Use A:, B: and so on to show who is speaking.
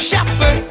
A: shepherd.